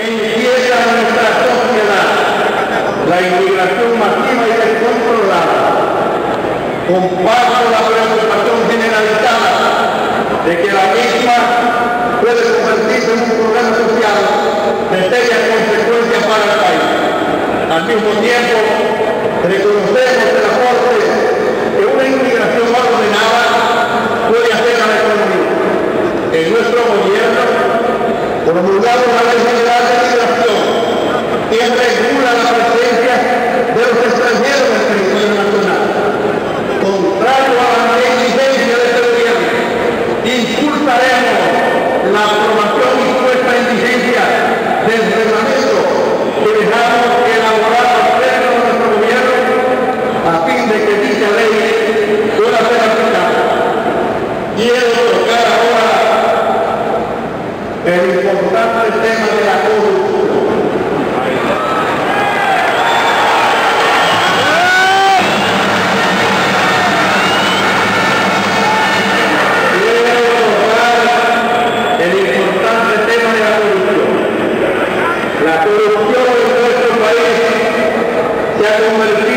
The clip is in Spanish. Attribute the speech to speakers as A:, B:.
A: empieza nuestra sociedad la inmigración masiva y descontrolada. Comparto la preocupación generalizada de que la misma puede convertirse en un problema social de serias consecuencias para el país. Al mismo tiempo, reconocemos el aporte que una inmigración ordenada puede hacer a la economía. En nuestro gobierno promulgamos la Ley General de Migración que regula la presencia de los extranjeros en el territorio nacional. Contrario a la negligencia de este gobierno, impulsaremos la aprobación y puesta en vigencia del reglamento que dejamos elaborar al pleno de nuestro gobierno a fin de que dicha ley pueda ser aplicada. Quiero tocar ahora el importante tema de la corrupción. Quiero tocar el importante tema de la corrupción. La corrupción en nuestro país se ha convertido